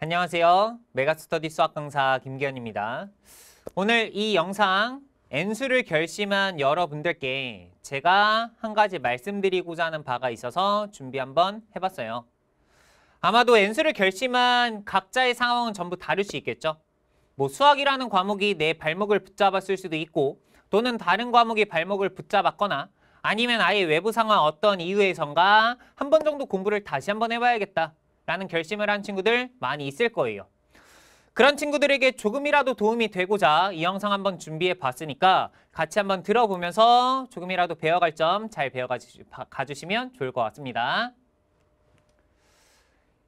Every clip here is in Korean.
안녕하세요. 메가스터디 수학 강사 김기현입니다. 오늘 이 영상 N수를 결심한 여러분들께 제가 한 가지 말씀드리고자 하는 바가 있어서 준비 한번 해봤어요. 아마도 N수를 결심한 각자의 상황은 전부 다를 수 있겠죠. 뭐 수학이라는 과목이 내 발목을 붙잡았을 수도 있고 또는 다른 과목이 발목을 붙잡았거나 아니면 아예 외부 상황 어떤 이유에선가 한 번 정도 공부를 다시 한번 해봐야겠다 라는 결심을 한 친구들 많이 있을 거예요. 그런 친구들에게 조금이라도 도움이 되고자 이 영상 한번 준비해 봤으니까 같이 한번 들어보면서 조금이라도 배워갈 점 잘 배워가주시면 좋을 것 같습니다.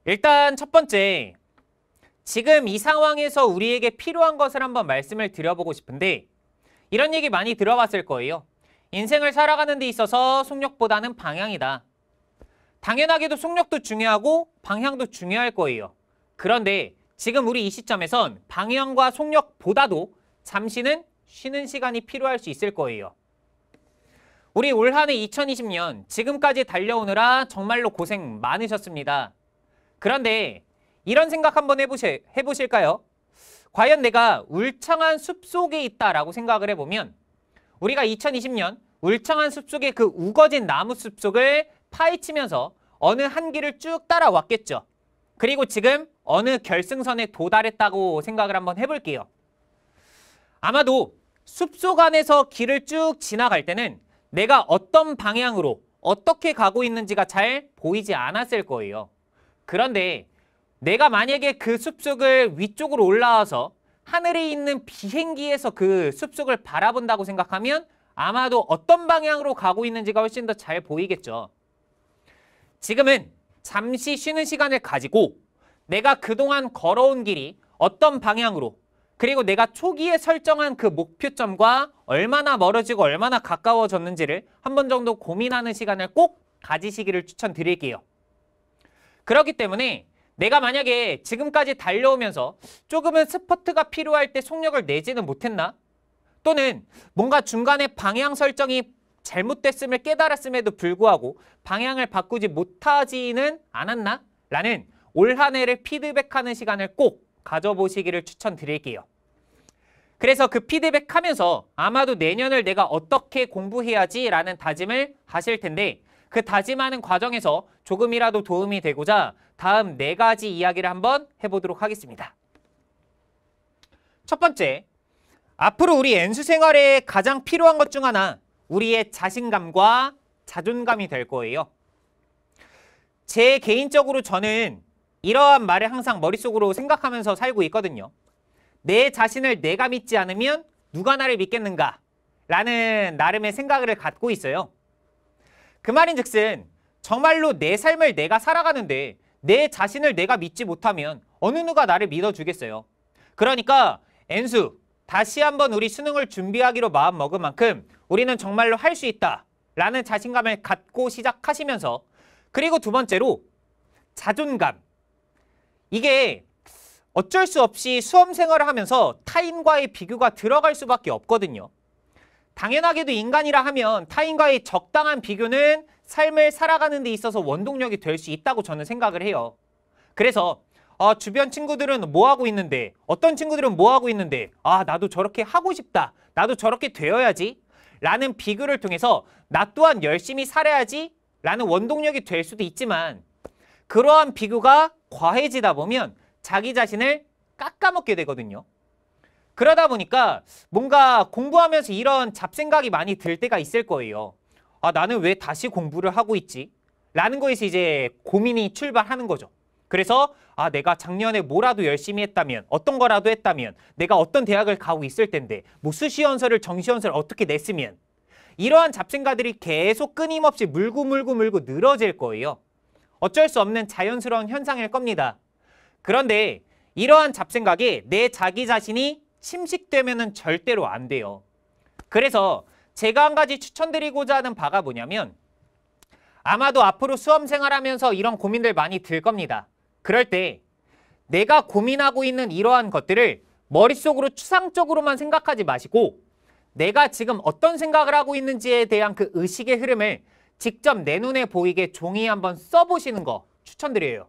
일단 첫 번째, 지금 이 상황에서 우리에게 필요한 것을 한번 말씀을 드려보고 싶은데 이런 얘기 많이 들어봤을 거예요. 인생을 살아가는 데 있어서 속력보다는 방향이다. 당연하게도 속력도 중요하고 방향도 중요할 거예요. 그런데 지금 우리 이 시점에선 방향과 속력보다도 잠시는 쉬는 시간이 필요할 수 있을 거예요. 우리 올 한 해 2020년 지금까지 달려오느라 정말로 고생 많으셨습니다. 그런데 이런 생각 한번 해보시, 해보실까요? 과연 내가 울창한 숲속에 있다라고 생각을 해보면 우리가 2020년 울창한 숲속의 그 우거진 나무 숲속을 파헤치면서 어느 한 길을 쭉 따라왔겠죠. 그리고 지금 어느 결승선에 도달했다고 생각을 한번 해볼게요. 아마도 숲속 안에서 길을 쭉 지나갈 때는 내가 어떤 방향으로 어떻게 가고 있는지가 잘 보이지 않았을 거예요. 그런데 내가 만약에 그 숲속을 위쪽으로 올라와서 하늘에 있는 비행기에서 그 숲속을 바라본다고 생각하면 아마도 어떤 방향으로 가고 있는지가 훨씬 더 잘 보이겠죠. 지금은 잠시 쉬는 시간을 가지고 내가 그동안 걸어온 길이 어떤 방향으로 그리고 내가 초기에 설정한 그 목표점과 얼마나 멀어지고 얼마나 가까워졌는지를 한 번 정도 고민하는 시간을 꼭 가지시기를 추천드릴게요. 그렇기 때문에 내가 만약에 지금까지 달려오면서 조금은 스퍼트가 필요할 때 속력을 내지는 못했나? 또는 뭔가 중간에 방향 설정이 잘못됐음을 깨달았음에도 불구하고 방향을 바꾸지 못하지는 않았나? 라는 올 한 해를 피드백하는 시간을 꼭 가져보시기를 추천드릴게요. 그래서 그 피드백하면서 아마도 내년을 내가 어떻게 공부해야지 라는 다짐을 하실 텐데 그 다짐하는 과정에서 조금이라도 도움이 되고자 다음 네 가지 이야기를 한번 해보도록 하겠습니다. 첫 번째, 앞으로 우리 N수 생활에 가장 필요한 것 중 하나 우리의 자신감과 자존감이 될 거예요. 제 개인적으로 저는 이러한 말을 항상 머릿속으로 생각하면서 살고 있거든요. 내 자신을 내가 믿지 않으면 누가 나를 믿겠는가? 라는 나름의 생각을 갖고 있어요. 그 말인 즉슨 정말로 내 삶을 내가 살아가는데 내 자신을 내가 믿지 못하면 어느 누가 나를 믿어주겠어요. 그러니까 N수 다시 한번 우리 수능을 준비하기로 마음먹은 만큼 우리는 정말로 할 수 있다 라는 자신감을 갖고 시작하시면서 그리고 두 번째로 자존감 이게 어쩔 수 없이 수험 생활을 하면서 타인과의 비교가 들어갈 수밖에 없거든요. 당연하게도 인간이라 하면 타인과의 적당한 비교는 삶을 살아가는 데 있어서 원동력이 될 수 있다고 저는 생각을 해요. 그래서 아, 주변 친구들은 뭐 하고 있는데 어떤 친구들은 뭐 하고 있는데 아 나도 저렇게 하고 싶다 나도 저렇게 되어야지 라는 비교를 통해서 나 또한 열심히 살아야지 라는 원동력이 될 수도 있지만 그러한 비교가 과해지다 보면 자기 자신을 깎아먹게 되거든요. 그러다 보니까 뭔가 공부하면서 이런 잡생각이 많이 들 때가 있을 거예요. 아 나는 왜 다시 공부를 하고 있지? 라는 거에서 이제 고민이 출발하는 거죠. 그래서 아 내가 작년에 뭐라도 열심히 했다면 어떤 거라도 했다면 내가 어떤 대학을 가고 있을 텐데 뭐 수시연설을 정시연설을 어떻게 냈으면 이러한 잡생각들이 계속 끊임없이 물고 물고 물고 늘어질 거예요. 어쩔 수 없는 자연스러운 현상일 겁니다. 그런데 이러한 잡생각에 내 자기 자신이 침식되면 절대로 안 돼요. 그래서 제가 한 가지 추천드리고자 하는 바가 뭐냐면 아마도 앞으로 수험 생활하면서 이런 고민들 많이 들 겁니다. 그럴 때 내가 고민하고 있는 이러한 것들을 머릿속으로 추상적으로만 생각하지 마시고 내가 지금 어떤 생각을 하고 있는지에 대한 그 의식의 흐름을 직접 내 눈에 보이게 종이 한번 써보시는 거 추천드려요.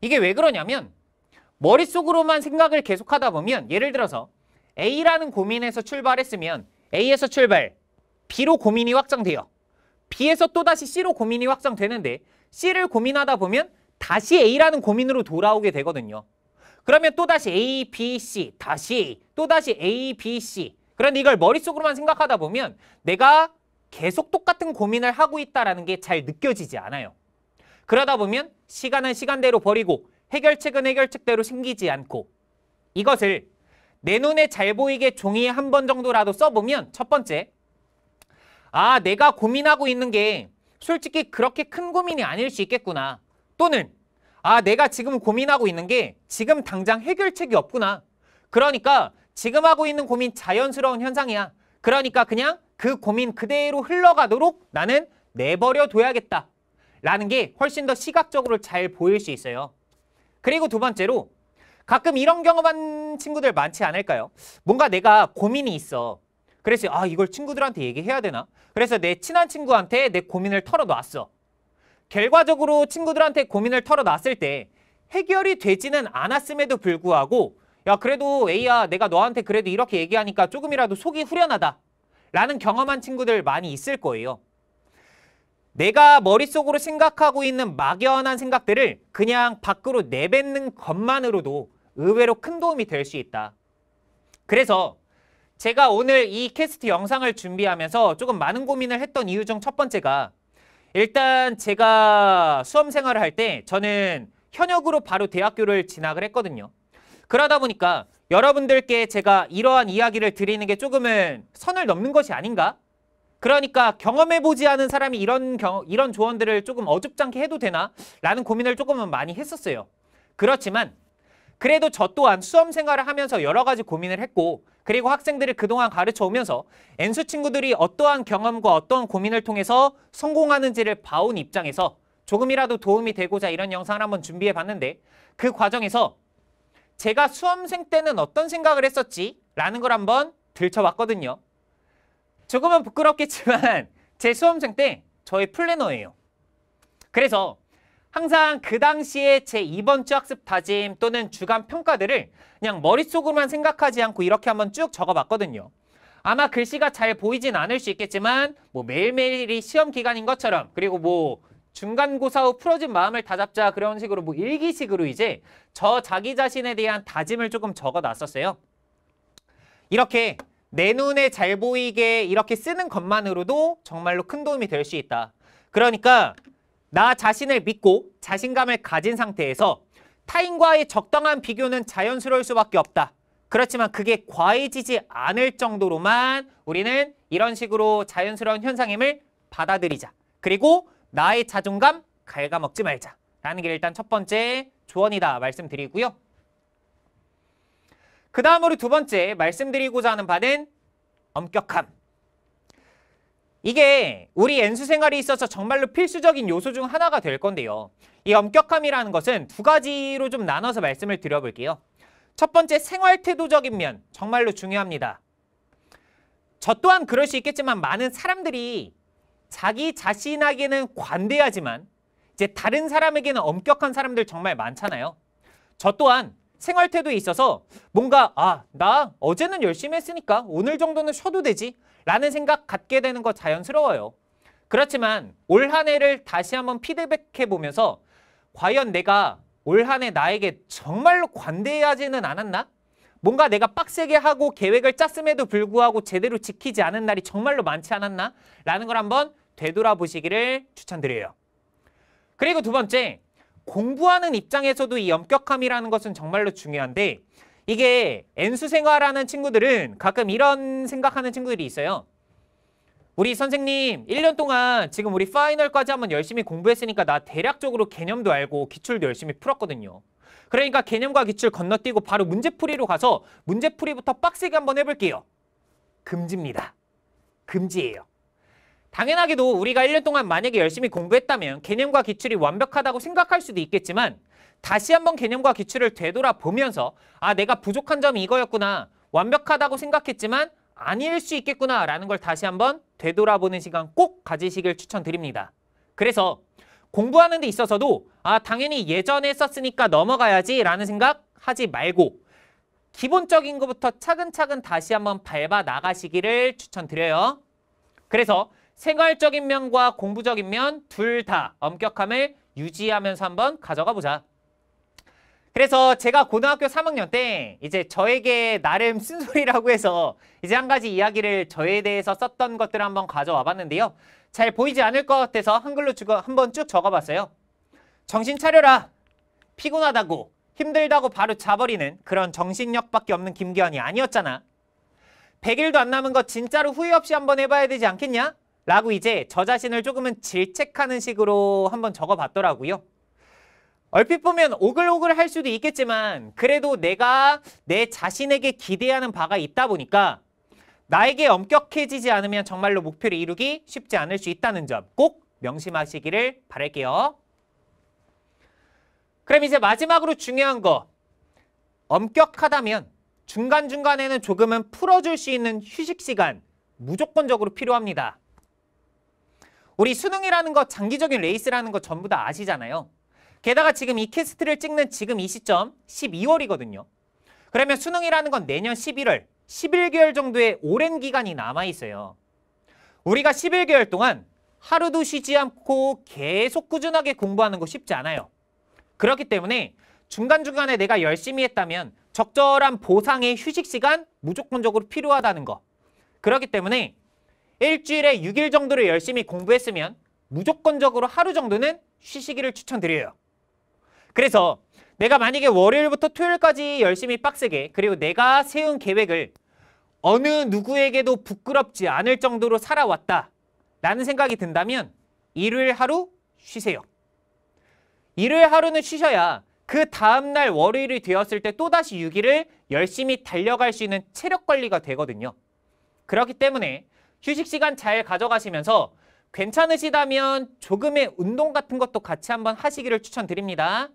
이게 왜 그러냐면 머릿속으로만 생각을 계속하다 보면 예를 들어서 A라는 고민에서 출발했으면 A에서 출발, B로 고민이 확장돼요. B에서 또다시 C로 고민이 확장되는데 C를 고민하다 보면 다시 A라는 고민으로 돌아오게 되거든요. 그러면 또다시 A, B, C, 다시 A, 또다시 A, B, C. 그런데 이걸 머릿속으로만 생각하다 보면 내가 계속 똑같은 고민을 하고 있다는 게 잘 느껴지지 않아요. 그러다 보면 시간은 시간대로 버리고 해결책은 해결책대로 생기지 않고 이것을 내 눈에 잘 보이게 종이에 한 번 정도라도 써보면 첫 번째 아 내가 고민하고 있는 게 솔직히 그렇게 큰 고민이 아닐 수 있겠구나 또는 아 내가 지금 고민하고 있는 게 지금 당장 해결책이 없구나 그러니까 지금 하고 있는 고민 자연스러운 현상이야 그러니까 그냥 그 고민 그대로 흘러가도록 나는 내버려 둬야겠다 라는 게 훨씬 더 시각적으로 잘 보일 수 있어요 그리고 두 번째로 가끔 이런 경험한 친구들 많지 않을까요? 뭔가 내가 고민이 있어. 그래서 아 이걸 친구들한테 얘기해야 되나? 그래서 내 친한 친구한테 내 고민을 털어놨어. 결과적으로 친구들한테 고민을 털어놨을 때 해결이 되지는 않았음에도 불구하고 야 그래도 A야 내가 너한테 그래도 이렇게 얘기하니까 조금이라도 속이 후련하다 라는 경험한 친구들 많이 있을 거예요. 내가 머릿속으로 생각하고 있는 막연한 생각들을 그냥 밖으로 내뱉는 것만으로도 의외로 큰 도움이 될 수 있다. 그래서 제가 오늘 이 캐스트 영상을 준비하면서 조금 많은 고민을 했던 이유 중 첫 번째가 일단 제가 수험 생활을 할 때 저는 현역으로 바로 대학교를 진학을 했거든요. 그러다 보니까 여러분들께 제가 이러한 이야기를 드리는 게 조금은 선을 넘는 것이 아닌가? 그러니까 경험해보지 않은 사람이 이런 경, 이런 조언들을 조금 어줍잖게 해도 되나? 라는 고민을 조금은 많이 했었어요. 그렇지만 그래도 저 또한 수험 생활을 하면서 여러 가지 고민을 했고 그리고 학생들을 그동안 가르쳐 오면서 엔수 친구들이 어떠한 경험과 어떠한 고민을 통해서 성공하는지를 봐온 입장에서 조금이라도 도움이 되고자 이런 영상을 한번 준비해 봤는데 그 과정에서 제가 수험생 때는 어떤 생각을 했었지? 라는 걸 한번 들춰봤거든요. 조금은 부끄럽겠지만 제 수험생 때 저의 플래너예요. 그래서 항상 그 당시에 제 이번 주 학습 다짐 또는 주간 평가들을 그냥 머릿속으로만 생각하지 않고 이렇게 한번 쭉 적어봤거든요. 아마 글씨가 잘 보이진 않을 수 있겠지만 뭐 매일매일이 시험 기간인 것처럼 그리고 뭐 중간고사 후 풀어진 마음을 다잡자 그런 식으로 뭐 일기식으로 이제 저 자기 자신에 대한 다짐을 조금 적어놨었어요. 이렇게 내 눈에 잘 보이게 이렇게 쓰는 것만으로도 정말로 큰 도움이 될 수 있다. 그러니까 나 자신을 믿고 자신감을 가진 상태에서 타인과의 적당한 비교는 자연스러울 수밖에 없다. 그렇지만 그게 과해지지 않을 정도로만 우리는 이런 식으로 자연스러운 현상임을 받아들이자. 그리고 나의 자존감 갉아먹지 말자. 라는 게 일단 첫 번째 조언이다 말씀드리고요. 그 다음으로 두 번째 말씀드리고자 하는 바는 엄격함. 이게 우리 엔수 생활에 있어서 정말로 필수적인 요소 중 하나가 될 건데요. 이 엄격함이라는 것은 두 가지로 좀 나눠서 말씀을 드려볼게요. 첫 번째 생활 태도적인 면 정말로 중요합니다. 저 또한 그럴 수 있겠지만 많은 사람들이 자기 자신에게는 관대하지만 이제 다른 사람에게는 엄격한 사람들 정말 많잖아요. 저 또한 생활 태도에 있어서 뭔가 아, 나 어제는 열심히 했으니까 오늘 정도는 쉬어도 되지 라는 생각 갖게 되는 거 자연스러워요. 그렇지만 올 한 해를 다시 한번 피드백해 보면서 과연 내가 올 한 해 나에게 정말로 관대하지는 않았나? 뭔가 내가 빡세게 하고 계획을 짰음에도 불구하고 제대로 지키지 않은 날이 정말로 많지 않았나? 라는 걸 한번 되돌아보시기를 추천드려요. 그리고 두 번째, 공부하는 입장에서도 이 엄격함이라는 것은 정말로 중요한데 이게 엔수 생활하는 친구들은 가끔 이런 생각하는 친구들이 있어요. 우리 선생님 1년 동안 지금 우리 파이널까지 한번 열심히 공부했으니까 나 대략적으로 개념도 알고 기출도 열심히 풀었거든요. 그러니까 개념과 기출 건너뛰고 바로 문제풀이로 가서 문제풀이부터 빡세게 한번 해볼게요. 금지입니다. 금지예요. 당연하게도 우리가 1년 동안 만약에 열심히 공부했다면 개념과 기출이 완벽하다고 생각할 수도 있겠지만 다시 한번 개념과 기출을 되돌아보면서 아 내가 부족한 점이 이거였구나 완벽하다고 생각했지만 아닐 수 있겠구나 라는 걸 다시 한번 되돌아보는 시간 꼭 가지시길 추천드립니다. 그래서 공부하는 데 있어서도 아 당연히 예전에 썼으니까 넘어가야지 라는 생각 하지 말고 기본적인 것부터 차근차근 다시 한번 밟아 나가시기를 추천드려요. 그래서 생활적인 면과 공부적인 면 둘 다 엄격함을 유지하면서 한번 가져가 보자. 그래서 제가 고등학교 3학년 때 이제 저에게 나름 쓴소리라고 해서 이제 한 가지 이야기를 저에 대해서 썼던 것들을 한번 가져와 봤는데요. 잘 보이지 않을 것 같아서 한글로 한번 쭉 적어봤어요. 정신 차려라. 피곤하다고 힘들다고 바로 자버리는 그런 정신력밖에 없는 김기현이 아니었잖아. 100일도 안 남은 거 진짜로 후회 없이 한번 해봐야 되지 않겠냐? 라고 이제 저 자신을 조금은 질책하는 식으로 한번 적어봤더라고요. 얼핏 보면 오글오글 할 수도 있겠지만 그래도 내가 내 자신에게 기대하는 바가 있다 보니까 나에게 엄격해지지 않으면 정말로 목표를 이루기 쉽지 않을 수 있다는 점 꼭 명심하시기를 바랄게요. 그럼 이제 마지막으로 중요한 거 엄격하다면 중간중간에는 조금은 풀어줄 수 있는 휴식 시간 무조건적으로 필요합니다. 우리 수능이라는 거 장기적인 레이스라는 거 전부 다 아시잖아요. 게다가 지금 이 캐스트를 찍는 지금 이 시점 12월이거든요. 그러면 수능이라는 건 내년 11월, 11개월 정도의 오랜 기간이 남아있어요. 우리가 11개월 동안 하루도 쉬지 않고 계속 꾸준하게 공부하는 거 쉽지 않아요. 그렇기 때문에 중간중간에 내가 열심히 했다면 적절한 보상의 휴식 시간 무조건적으로 필요하다는 거. 그렇기 때문에 일주일에 6일 정도를 열심히 공부했으면 무조건적으로 하루 정도는 쉬시기를 추천드려요. 그래서 내가 만약에 월요일부터 토요일까지 열심히 빡세게 그리고 내가 세운 계획을 어느 누구에게도 부끄럽지 않을 정도로 살아왔다 라는 생각이 든다면 일요일 하루 쉬세요. 일요일 하루는 쉬셔야 그 다음날 월요일이 되었을 때 또다시 6일을 열심히 달려갈 수 있는 체력 관리가 되거든요. 그렇기 때문에 휴식 시간 잘 가져가시면서 괜찮으시다면 조금의 운동 같은 것도 같이 한번 하시기를 추천드립니다.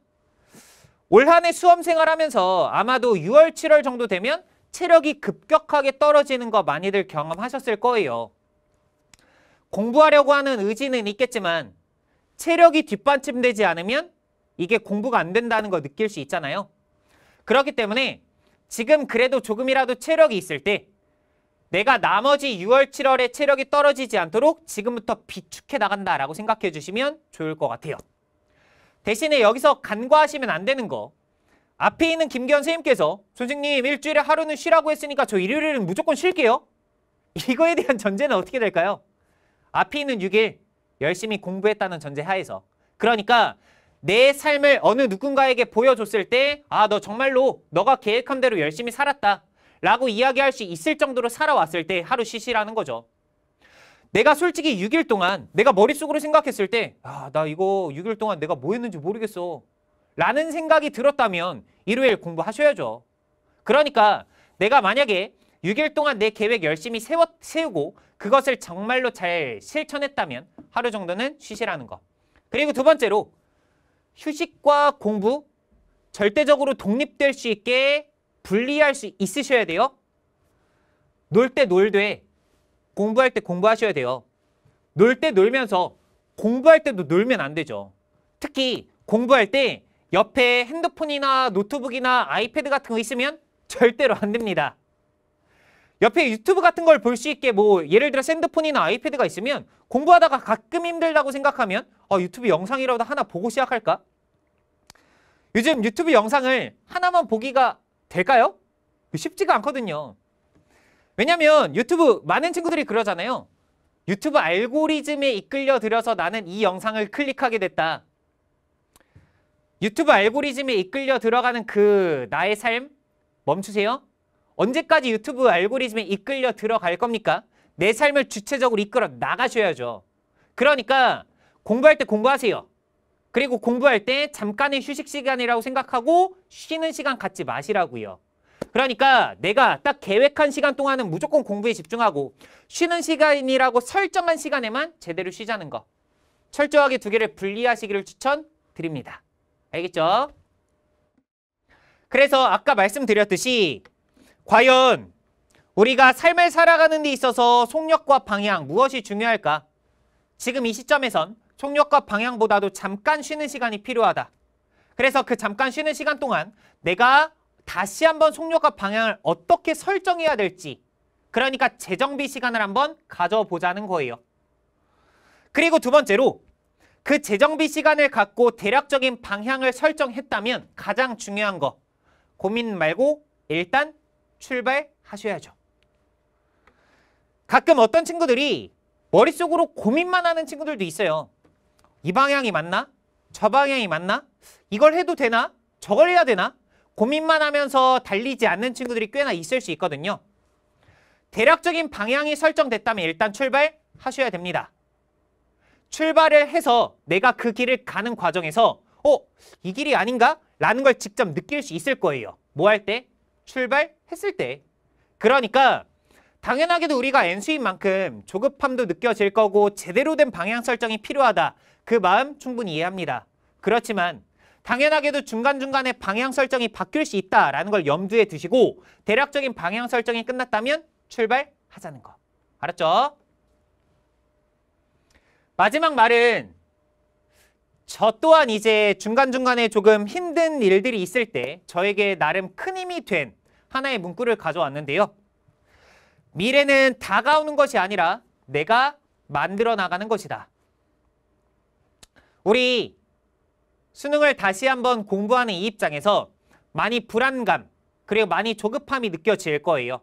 올 한해 수험생활 하면서 아마도 6월, 7월 정도 되면 체력이 급격하게 떨어지는 거 많이들 경험하셨을 거예요. 공부하려고 하는 의지는 있겠지만 체력이 뒷받침되지 않으면 이게 공부가 안 된다는 거 느낄 수 있잖아요. 그렇기 때문에 지금 그래도 조금이라도 체력이 있을 때 내가 나머지 6월, 7월에 체력이 떨어지지 않도록 지금부터 비축해 나간다라고 생각해 주시면 좋을 것 같아요. 대신에 여기서 간과하시면 안 되는 거 앞에 있는 김기현 선생님께서 선생님 일주일에 하루는 쉬라고 했으니까 저 일요일은 무조건 쉴게요. 이거에 대한 전제는 어떻게 될까요? 앞에 있는 6일 열심히 공부했다는 전제 하에서 그러니까 내 삶을 어느 누군가에게 보여줬을 때 아 너 정말로 너가 계획한 대로 열심히 살았다 라고 이야기할 수 있을 정도로 살아왔을 때 하루 쉬시라는 거죠. 내가 솔직히 6일 동안 내가 머릿속으로 생각했을 때 아, 나 이거 6일 동안 내가 뭐 했는지 모르겠어. 라는 생각이 들었다면 일요일 공부하셔야죠. 그러니까 내가 만약에 6일 동안 내 계획 열심히 세워, 세우고 그것을 정말로 잘 실천했다면 하루 정도는 쉬시라는 거. 그리고 두 번째로 휴식과 공부 절대적으로 독립될 수 있게 분리할 수 있으셔야 돼요. 놀 때 놀되 공부할 때 공부하셔야 돼요. 놀 때 놀면서 공부할 때도 놀면 안 되죠. 특히 공부할 때 옆에 핸드폰이나 노트북이나 아이패드 같은 거 있으면 절대로 안 됩니다. 옆에 유튜브 같은 걸 볼 수 있게 뭐 예를 들어 핸드폰이나 아이패드가 있으면 공부하다가 가끔 힘들다고 생각하면 어, 유튜브 영상이라도 하나 보고 시작할까? 요즘 유튜브 영상을 하나만 보기가 될까요? 쉽지가 않거든요. 왜냐면 유튜브 많은 친구들이 그러잖아요. 유튜브 알고리즘에 이끌려 들여서 나는 이 영상을 클릭하게 됐다. 유튜브 알고리즘에 이끌려 들어가는 그 나의 삶 멈추세요. 언제까지 유튜브 알고리즘에 이끌려 들어갈 겁니까? 내 삶을 주체적으로 이끌어 나가셔야죠. 그러니까 공부할 때 공부하세요. 그리고 공부할 때 잠깐의 휴식 시간이라고 생각하고 쉬는 시간 갖지 마시라고요. 그러니까 내가 딱 계획한 시간 동안은 무조건 공부에 집중하고 쉬는 시간이라고 설정한 시간에만 제대로 쉬자는 거. 철저하게 두 개를 분리하시기를 추천드립니다. 알겠죠? 그래서 아까 말씀드렸듯이 과연 우리가 삶을 살아가는 데 있어서 속력과 방향 무엇이 중요할까? 지금 이 시점에선 속력과 방향보다도 잠깐 쉬는 시간이 필요하다. 그래서 그 잠깐 쉬는 시간 동안 내가 다시 한번 속력과 방향을 어떻게 설정해야 될지 그러니까 재정비 시간을 한번 가져보자는 거예요. 그리고 두 번째로 그 재정비 시간을 갖고 대략적인 방향을 설정했다면 가장 중요한 거 고민 말고 일단 출발하셔야죠. 가끔 어떤 친구들이 머릿속으로 고민만 하는 친구들도 있어요. 이 방향이 맞나? 저 방향이 맞나? 이걸 해도 되나? 저걸 해야 되나? 고민만 하면서 달리지 않는 친구들이 꽤나 있을 수 있거든요. 대략적인 방향이 설정됐다면 일단 출발하셔야 됩니다. 출발을 해서 내가 그 길을 가는 과정에서 어? 이 길이 아닌가? 라는 걸 직접 느낄 수 있을 거예요. 뭐 할 때? 출발했을 때. 그러니까 당연하게도 우리가 N수인 만큼 조급함도 느껴질 거고 제대로 된 방향 설정이 필요하다. 그 마음 충분히 이해합니다. 그렇지만 당연하게도 중간중간에 방향 설정이 바뀔 수 있다라는 걸 염두에 두시고 대략적인 방향 설정이 끝났다면 출발하자는 거. 알았죠? 마지막 말은 저 또한 이제 중간중간에 조금 힘든 일들이 있을 때 저에게 나름 큰 힘이 된 하나의 문구를 가져왔는데요. 미래는 다가오는 것이 아니라 내가 만들어 나가는 것이다. 우리 수능을 다시 한번 공부하는 이 입장에서 많이 불안감 그리고 많이 조급함이 느껴질 거예요.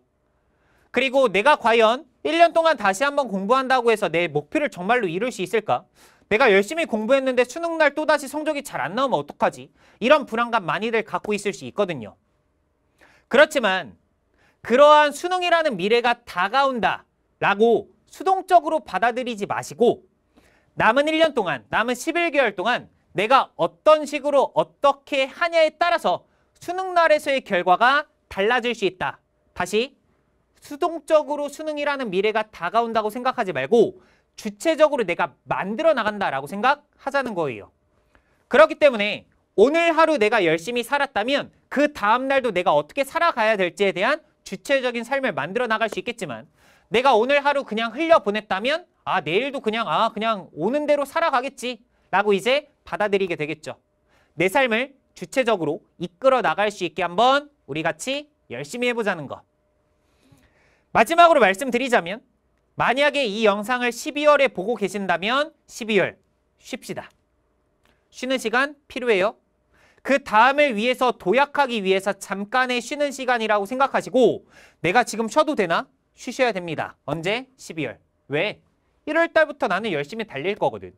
그리고 내가 과연 1년 동안 다시 한번 공부한다고 해서 내 목표를 정말로 이룰 수 있을까? 내가 열심히 공부했는데 수능날 또다시 성적이 잘 안 나오면 어떡하지? 이런 불안감 많이들 갖고 있을 수 있거든요. 그렇지만 그러한 수능이라는 미래가 다가온다 라고 수동적으로 받아들이지 마시고 남은 1년 동안, 남은 11개월 동안 내가 어떤 식으로 어떻게 하냐에 따라서 수능날에서의 결과가 달라질 수 있다. 다시 수동적으로 수능이라는 미래가 다가온다고 생각하지 말고 주체적으로 내가 만들어 나간다라고 생각하자는 거예요. 그렇기 때문에 오늘 하루 내가 열심히 살았다면 그 다음 날도 내가 어떻게 살아가야 될지에 대한 주체적인 삶을 만들어 나갈 수 있겠지만 내가 오늘 하루 그냥 흘려보냈다면 아 내일도 그냥 아 그냥 오는 대로 살아가겠지 라고 이제 받아들이게 되겠죠. 내 삶을 주체적으로 이끌어 나갈 수 있게 한번 우리 같이 열심히 해보자는 거. 마지막으로 말씀드리자면 만약에 이 영상을 12월에 보고 계신다면 12월 쉽시다. 쉬는 시간 필요해요. 그 다음을 위해서 도약하기 위해서 잠깐의 쉬는 시간이라고 생각하시고 내가 지금 쉬어도 되나? 쉬셔야 됩니다. 언제? 12월. 왜? 1월 달부터 나는 열심히 달릴 거거든.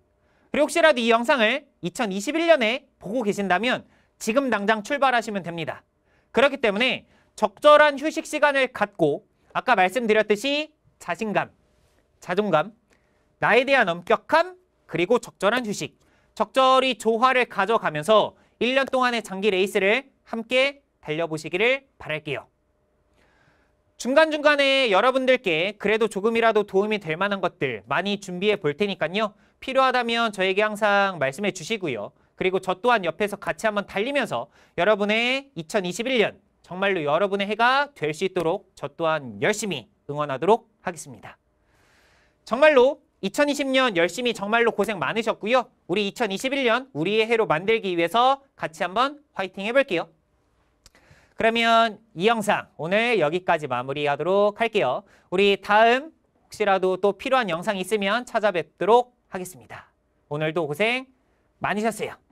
그리고 혹시라도 이 영상을 2021년에 보고 계신다면 지금 당장 출발하시면 됩니다. 그렇기 때문에 적절한 휴식 시간을 갖고 아까 말씀드렸듯이 자신감, 자존감, 나에 대한 엄격함, 그리고 적절한 휴식, 적절히 조화를 가져가면서 1년 동안의 장기 레이스를 함께 달려보시기를 바랄게요. 중간중간에 여러분들께 그래도 조금이라도 도움이 될 만한 것들 많이 준비해 볼 테니까요. 필요하다면 저에게 항상 말씀해 주시고요. 그리고 저 또한 옆에서 같이 한번 달리면서 여러분의 2021년 정말로 여러분의 해가 될 수 있도록 저 또한 열심히 응원하도록 하겠습니다. 정말로 2020년 열심히 정말로 고생 많으셨고요. 우리 2021년 우리의 해로 만들기 위해서 같이 한번 화이팅 해볼게요. 그러면 이 영상 오늘 여기까지 마무리하도록 할게요. 우리 다음 혹시라도 또 필요한 영상 있으면 찾아뵙도록 하겠습니다. 오늘도 고생 많으셨어요.